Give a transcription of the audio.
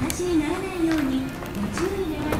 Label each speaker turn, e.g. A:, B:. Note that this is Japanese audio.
A: 発しにならないようにご注意願い